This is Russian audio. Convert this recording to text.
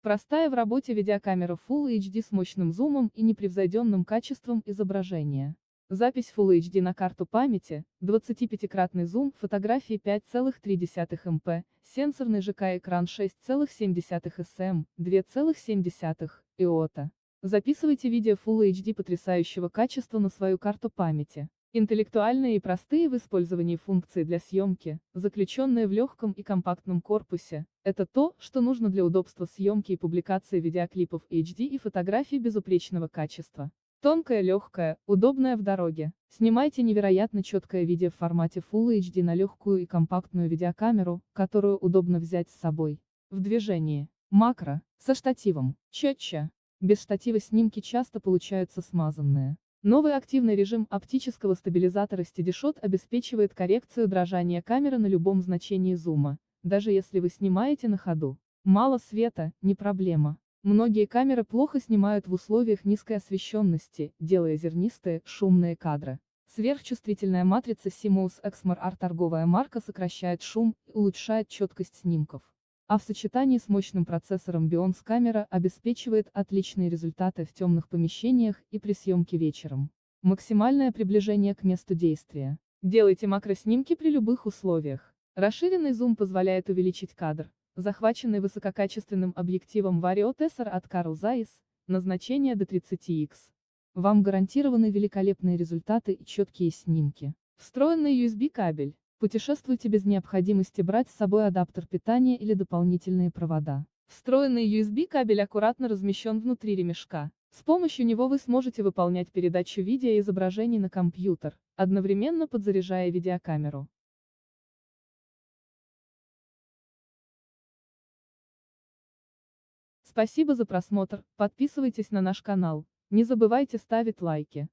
Простая в работе видеокамера Full HD с мощным зумом и непревзойденным качеством изображения. Запись Full HD на карту памяти, 25-кратный зум, фотографии 5,3 МП, сенсорный ЖК-экран 6,7 см, 2,7 иота. Записывайте видео Full HD потрясающего качества на свою карту памяти. Интеллектуальные и простые в использовании функции для съемки, заключенные в легком и компактном корпусе, это то, что нужно для удобства съемки и публикации видеоклипов HD и фотографий безупречного качества. Тонкая, легкая, удобная в дороге. Снимайте невероятно четкое видео в формате Full HD на легкую и компактную видеокамеру, которую удобно взять с собой. В движении. Макро. Со штативом. Четче. Без штатива снимки часто получаются смазанные. Новый активный режим оптического стабилизатора SteadyShot обеспечивает коррекцию дрожания камеры на любом значении зума, даже если вы снимаете на ходу. Мало света, не проблема. Многие камеры плохо снимают в условиях низкой освещенности, делая зернистые, шумные кадры. Сверхчувствительная матрица CMOS XMR торговая марка сокращает шум и улучшает четкость снимков а в сочетании с мощным процессором Bionz камера обеспечивает отличные результаты в темных помещениях и при съемке вечером. Максимальное приближение к месту действия. Делайте макроснимки при любых условиях. Расширенный зум позволяет увеличить кадр, захваченный высококачественным объективом Vario Tessar от Carl Zeiss, назначение до 30x. Вам гарантированы великолепные результаты и четкие снимки. Встроенный USB кабель. Путешествуйте без необходимости брать с собой адаптер питания или дополнительные провода. Встроенный USB кабель аккуратно размещен внутри ремешка. С помощью него вы сможете выполнять передачу видео и изображений на компьютер, одновременно подзаряжая видеокамеру. Спасибо за просмотр, подписывайтесь на наш канал, не забывайте ставить лайки.